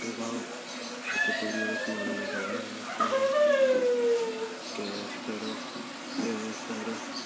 Get better, get better.